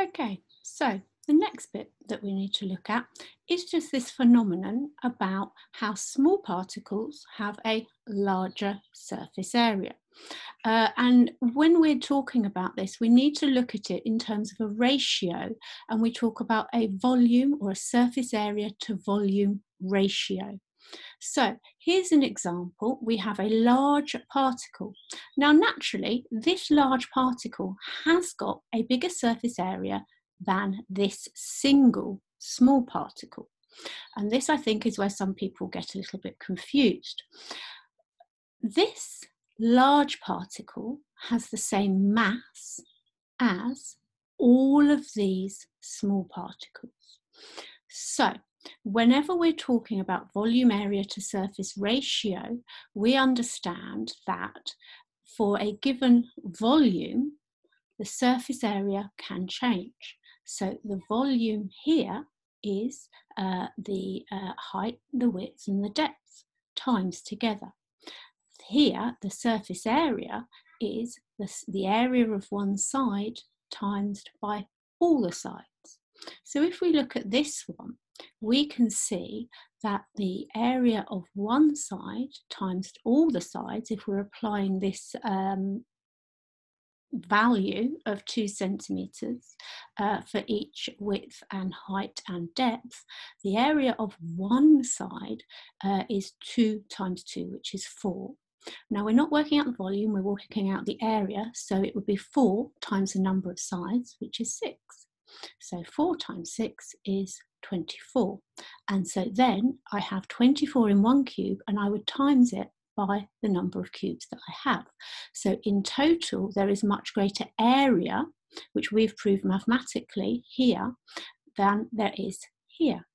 Okay, so the next bit that we need to look at is just this phenomenon about how small particles have a larger surface area. Uh, and when we're talking about this, we need to look at it in terms of a ratio, and we talk about a volume or a surface area to volume ratio. So here's an example. We have a large particle. Now, naturally, this large particle has got a bigger surface area than this single small particle. And this, I think, is where some people get a little bit confused. This large particle has the same mass as all of these small particles. So, whenever we're talking about volume area to surface ratio, we understand that for a given volume, the surface area can change. So the volume here is uh, the uh, height, the width and the depth times together. Here, the surface area is the, the area of one side times by all the sides. So if we look at this one, we can see that the area of one side times all the sides, if we're applying this um, value of two centimeters uh, for each width and height and depth, the area of one side uh, is two times two, which is four. Now we're not working out the volume, we're working out the area, so it would be four times the number of sides, which is six. So four times six is 24. And so then I have 24 in one cube and I would times it by the number of cubes that I have. So in total, there is much greater area, which we've proved mathematically here, than there is here.